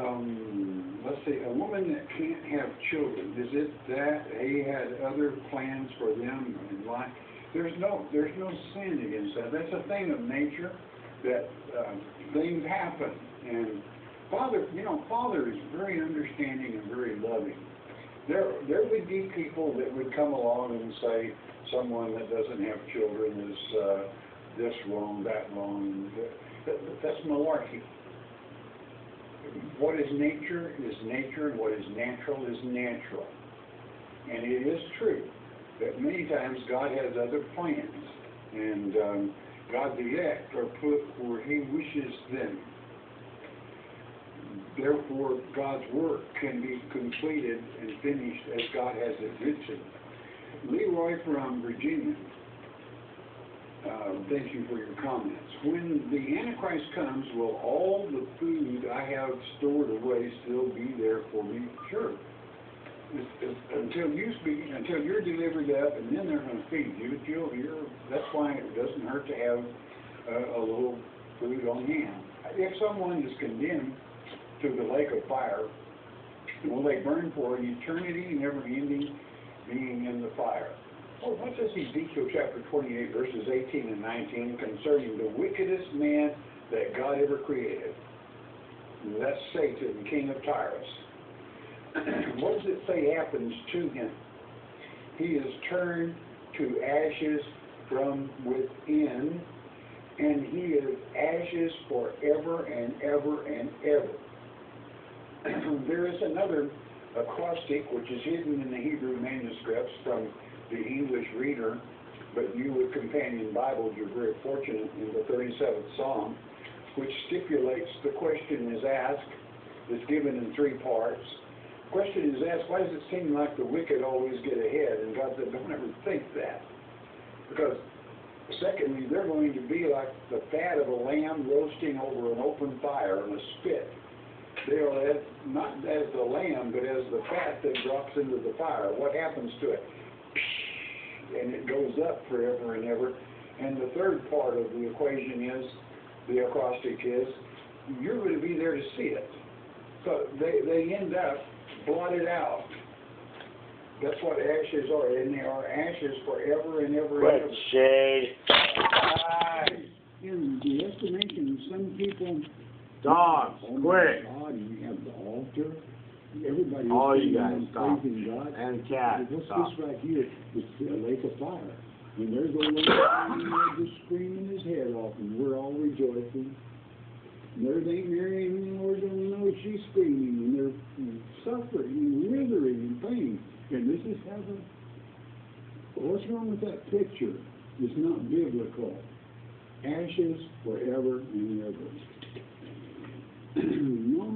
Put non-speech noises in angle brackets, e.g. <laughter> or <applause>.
um, let's see, a woman that can't have children, is it that he had other plans for them in life? There's no, there's no sin against that. That's a thing of nature, that, uh, things happen. And Father, you know, Father is very understanding and very loving. There, there would be people that would come along and say, someone that doesn't have children is, uh, this wrong, that wrong. That, that's malarkey. What is nature is nature, and what is natural is natural. And it is true that many times God has other plans, and um, God's elect are put where He wishes them. Therefore, God's work can be completed and finished as God has written. Leroy from Virginia, uh, thank you for your comments. When the Antichrist comes, will all the food Have stored away still be there for me? Sure. It's, it's, until you speak, until you're delivered up, and then they're going to feed you. You'll, you're, that's why it doesn't hurt to have uh, a little food on hand. If someone is condemned to the lake of fire, will they burn for an eternity, never ending, being in the fire? Well, what does Ezekiel chapter 28, verses 18 and 19 concerning the wickedest man that God ever created? And that's Satan, king of Tyrus. <clears throat> what does it say happens to him? He is turned to ashes from within, and he is ashes forever and ever and ever. <clears throat> there is another acrostic which is hidden in the Hebrew manuscripts from the English reader, but you with companion Bibles, you're very fortunate in the 37th Psalm, which stipulates the question is asked, is given in three parts. Question is asked, why does it seem like the wicked always get ahead? And God said, don't ever think that. Because secondly, they're going to be like the fat of a lamb roasting over an open fire in a spit. They are not as the lamb, but as the fat that drops into the fire. What happens to it? and it goes up forever and ever. And the third part of the equation is, the acrostic is, you're going to be there to see it. So they, they end up blotted out. That's what ashes are, and they are ashes forever and ever What and ever. shade? In the estimation of some people, Dogs, quick. God, and you have the altar, everybody All you guys, singing and stop. God. And cat, What's stop. this right here? It's a lake of fire. And there's a little just screaming his head off, and we're all rejoicing. And there ain't Mary and the Lord don't know she's screaming, and they're suffering and withering in pain. And this is heaven. What's wrong with that picture? It's not biblical. Ashes forever and ever. <clears throat>